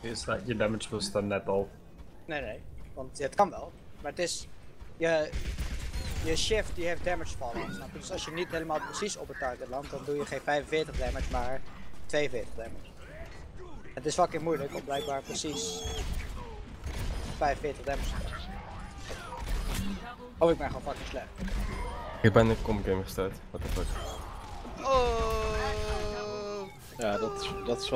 Is dat je damage was dan net al. Nee, nee. Want het kan wel. Maar het is... Je, je shift die heeft damage vallen. Snap je? Dus als je niet helemaal precies op het target landt, dan doe je geen 45 damage, maar 42 damage. Het is fucking moeilijk om blijkbaar precies 45 damage te doen. Oh, ik ben gewoon fucking slecht. Ik ben de com game gestart. What the fuck. Oh. Ja, dat, dat is